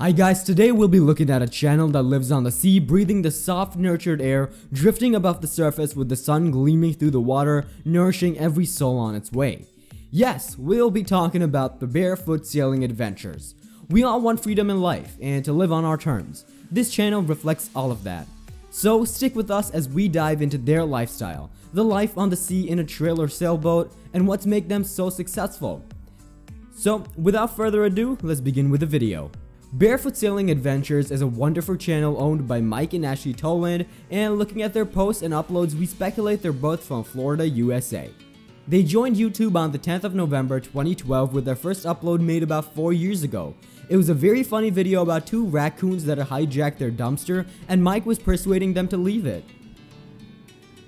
Hi guys, today we'll be looking at a channel that lives on the sea, breathing the soft nurtured air, drifting above the surface with the sun gleaming through the water, nourishing every soul on its way. Yes, we'll be talking about the barefoot sailing adventures. We all want freedom in life and to live on our terms. This channel reflects all of that. So stick with us as we dive into their lifestyle, the life on the sea in a trailer sailboat, and what's make them so successful. So without further ado, let's begin with the video. Barefoot Sailing Adventures is a wonderful channel owned by Mike and Ashley Toland, and looking at their posts and uploads, we speculate they're both from Florida, USA. They joined YouTube on the 10th of November 2012 with their first upload made about 4 years ago. It was a very funny video about two raccoons that hijacked their dumpster, and Mike was persuading them to leave it.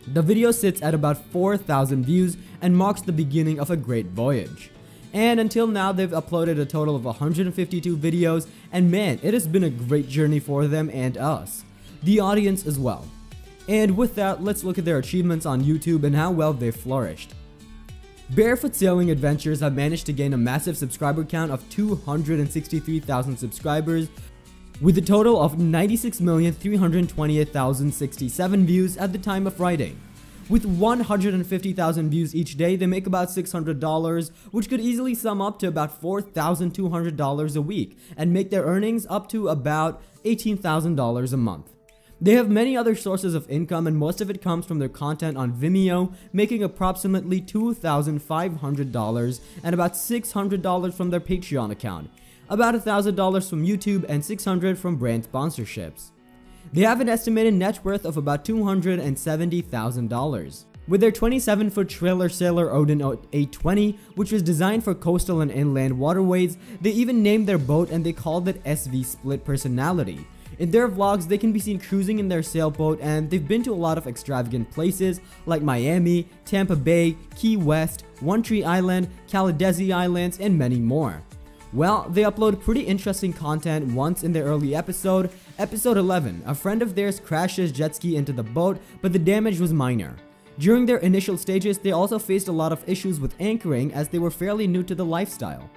The video sits at about 4,000 views and marks the beginning of a great voyage. And until now, they've uploaded a total of 152 videos, and man, it has been a great journey for them and us, the audience as well. And with that, let's look at their achievements on YouTube and how well they've flourished. Barefoot Sailing Adventures have managed to gain a massive subscriber count of 263,000 subscribers, with a total of 96,328,067 views at the time of writing. With 150,000 views each day, they make about $600, which could easily sum up to about $4,200 a week and make their earnings up to about $18,000 a month. They have many other sources of income and most of it comes from their content on Vimeo, making approximately $2,500 and about $600 from their Patreon account, about $1,000 from YouTube and $600 from brand sponsorships. They have an estimated net worth of about $270,000. With their 27-foot trailer sailor Odin 820, which was designed for coastal and inland waterways, they even named their boat and they called it SV Split Personality. In their vlogs, they can be seen cruising in their sailboat and they've been to a lot of extravagant places like Miami, Tampa Bay, Key West, One Tree Island, Caladesi Islands, and many more. Well, they upload pretty interesting content once in their early episode, episode 11. A friend of theirs crashes jet ski into the boat, but the damage was minor. During their initial stages, they also faced a lot of issues with anchoring as they were fairly new to the lifestyle.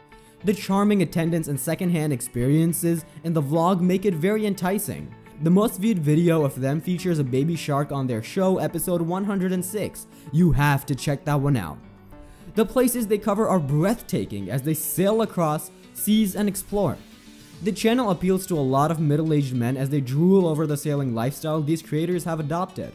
The charming attendance and secondhand experiences in the vlog make it very enticing. The most viewed video of them features a baby shark on their show, episode 106. You have to check that one out. The places they cover are breathtaking as they sail across seas, and explore. The channel appeals to a lot of middle-aged men as they drool over the sailing lifestyle these creators have adopted.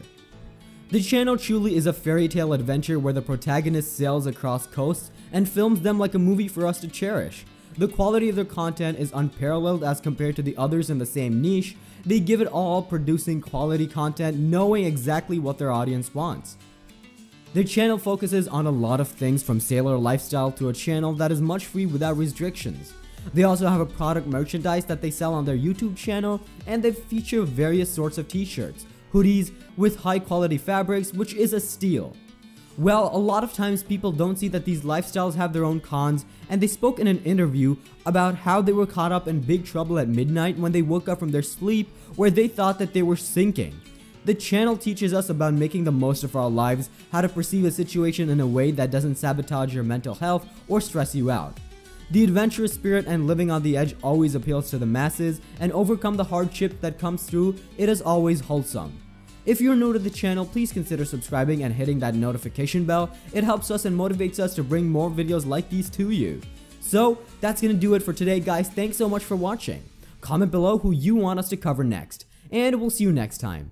The channel truly is a fairy tale adventure where the protagonist sails across coasts and films them like a movie for us to cherish. The quality of their content is unparalleled as compared to the others in the same niche. They give it all producing quality content knowing exactly what their audience wants. Their channel focuses on a lot of things from sailor lifestyle to a channel that is much free without restrictions. They also have a product merchandise that they sell on their YouTube channel and they feature various sorts of t-shirts, hoodies with high quality fabrics which is a steal. Well, a lot of times people don't see that these lifestyles have their own cons and they spoke in an interview about how they were caught up in big trouble at midnight when they woke up from their sleep where they thought that they were sinking. The channel teaches us about making the most of our lives, how to perceive a situation in a way that doesn't sabotage your mental health or stress you out. The adventurous spirit and living on the edge always appeals to the masses, and overcome the hardship that comes through, it is always wholesome. If you're new to the channel, please consider subscribing and hitting that notification bell. It helps us and motivates us to bring more videos like these to you. So, that's gonna do it for today guys, thanks so much for watching. Comment below who you want us to cover next, and we'll see you next time.